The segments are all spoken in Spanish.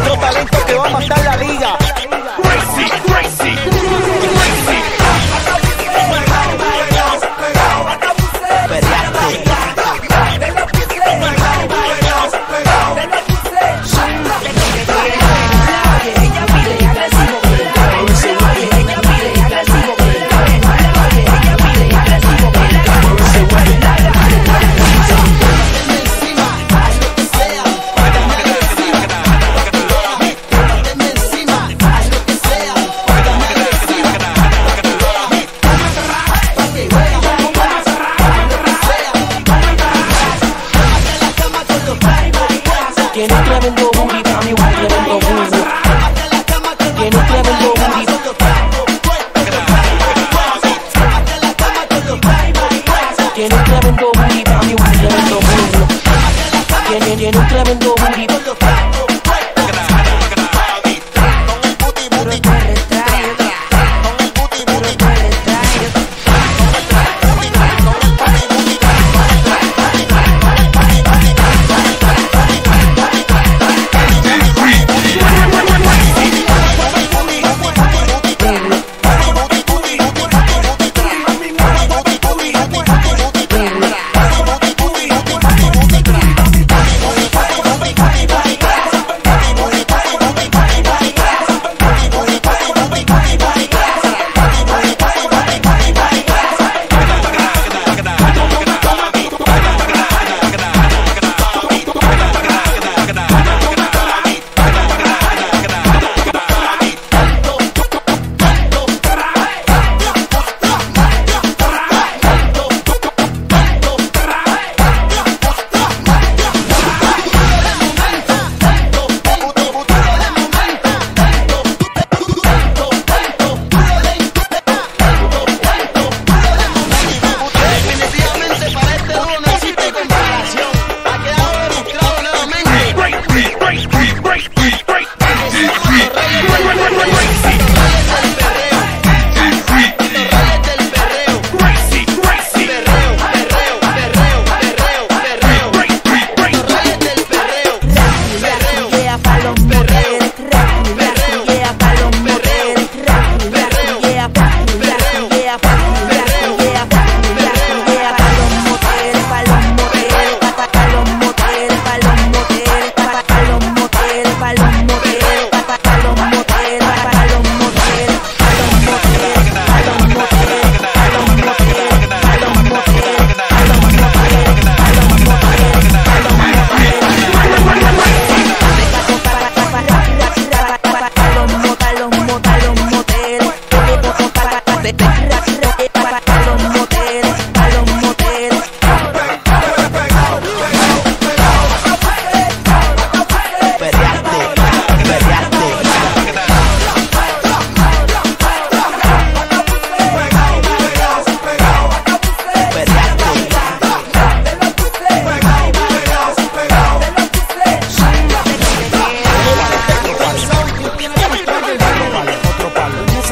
Otro talento que va a matar la liga. en un tremendo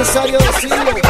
necesario decirlo.